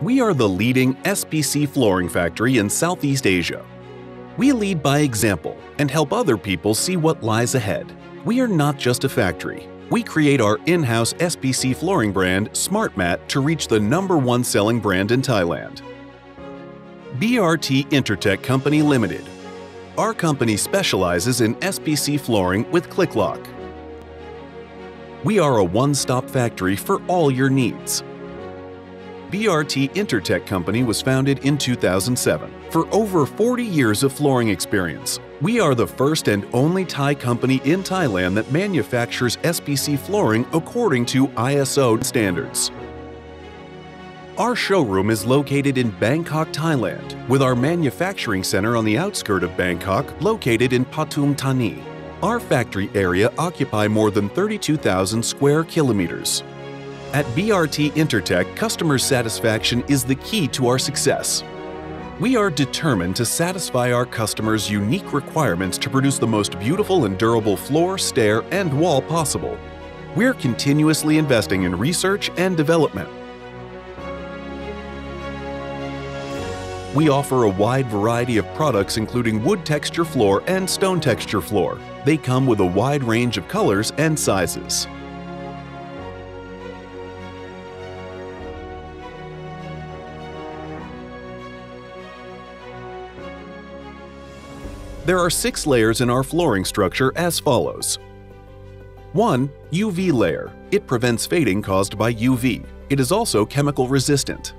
We are the leading SPC flooring factory in Southeast Asia. We lead by example and help other people see what lies ahead. We are not just a factory. We create our in-house SPC flooring brand, SmartMat, to reach the number one selling brand in Thailand. BRT Intertech Company Limited. Our company specializes in SPC flooring with ClickLock. We are a one-stop factory for all your needs. BRT Intertech Company was founded in 2007. For over 40 years of flooring experience, we are the first and only Thai company in Thailand that manufactures SPC flooring according to ISO standards. Our showroom is located in Bangkok, Thailand, with our manufacturing center on the outskirts of Bangkok located in Pathum Thani. Our factory area occupy more than 32,000 square kilometers. At BRT Intertech, customer satisfaction is the key to our success. We are determined to satisfy our customers' unique requirements to produce the most beautiful and durable floor, stair, and wall possible. We're continuously investing in research and development. We offer a wide variety of products including wood texture floor and stone texture floor. They come with a wide range of colors and sizes. There are six layers in our flooring structure as follows. 1. UV layer. It prevents fading caused by UV. It is also chemical resistant.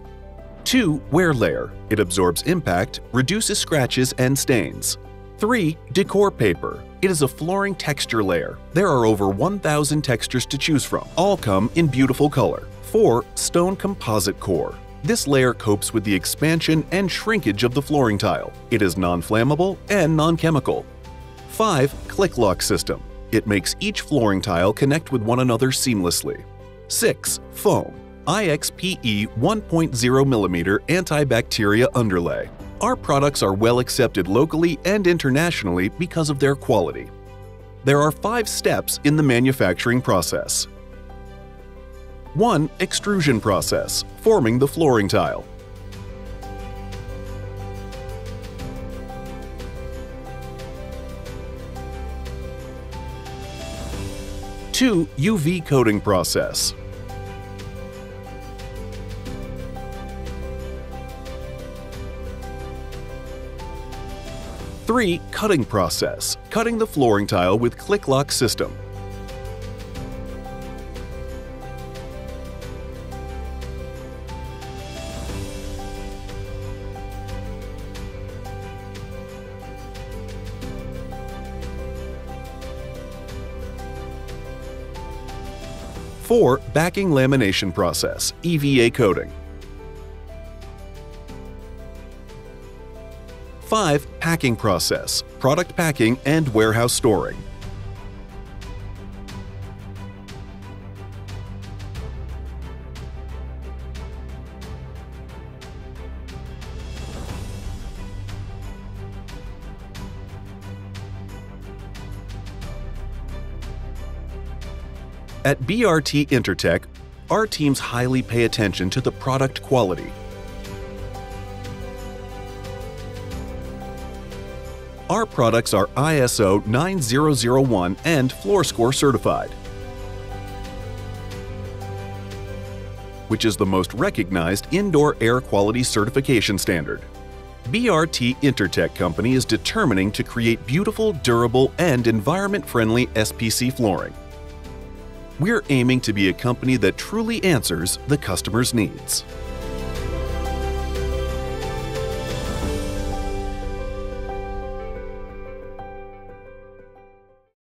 2. Wear layer. It absorbs impact, reduces scratches and stains. 3. Decor paper. It is a flooring texture layer. There are over 1,000 textures to choose from. All come in beautiful color. 4. Stone composite core. This layer copes with the expansion and shrinkage of the flooring tile. It is non-flammable and non-chemical. 5. Click lock system. It makes each flooring tile connect with one another seamlessly. 6. Foam. IXPE 1.0mm antibacteria underlay. Our products are well accepted locally and internationally because of their quality. There are five steps in the manufacturing process. 1. Extrusion process, forming the flooring tile. Two, UV coating process. Three, cutting process, cutting the flooring tile with click lock system. 4. Backing lamination process, EVA coating. 5. Packing process, product packing and warehouse storing. At BRT Intertech, our teams highly pay attention to the product quality. Our products are ISO 9001 and FloorScore certified, which is the most recognized indoor air quality certification standard. BRT Intertech Company is determining to create beautiful, durable, and environment-friendly SPC flooring we're aiming to be a company that truly answers the customer's needs.